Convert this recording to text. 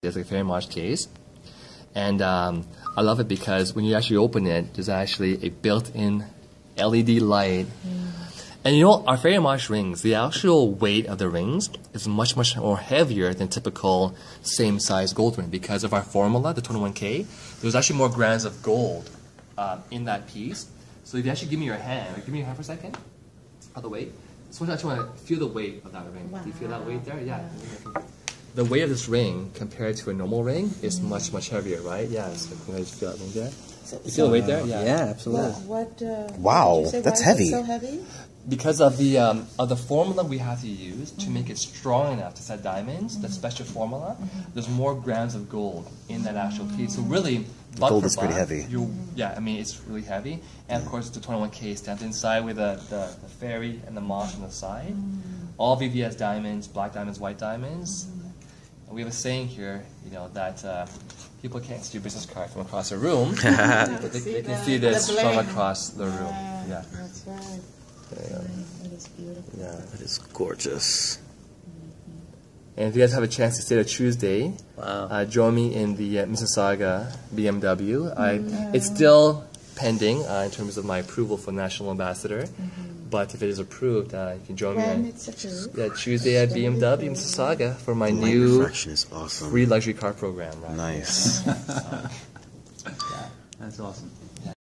It's like a FERI MOSH case. And um, I love it because when you actually open it, there's actually a built-in LED light. And you know, our FERI MOSH rings, the actual weight of the rings is much, much more heavier than typical same size gold ring because of our formula, the 21K. There's actually more grams of gold uh, in that piece. So if you actually give me your hand, like, give me your hand for a second, how the weight. So I actually want to feel the weight of that ring. Do you feel that weight there? Yeah. The weight of this ring compared to a normal ring is much, much heavier, right? Yeah. So can I just feel that ring there? You feel the weight there? Yeah, absolutely. What? Uh, Wow, you say, that's why is it heavy. so heavy? because of the um, of the formula we have to use to make it strong enough to set diamonds, the special formula, there's more grams of gold in that actual piece. So really, buck Gold for is pretty buck, heavy. You, yeah, I mean it's really heavy, and of course it's the 21K stamped inside with the, the, the FERI and the MOSH on the side. All VVS diamonds, black diamonds, white diamonds. And we have a saying here, you know, that uh, people can't see your business card from across the room, but they, they can see this from across the room. Yeah. That's right. It is beautiful. Yeah. That is gorgeous. And if you guys have a chance to stay there Tuesday, Wow. uh, join me in the uh, Mississauga BMW. I, it's still pending uh, in terms of my approval for national ambassador, but if it is approved, uh, you can join When me on yeah, Tuesday at BMW in Mississauga for my Light new refraction is awesome. free luxury car program. Right? Nice. That's awesome.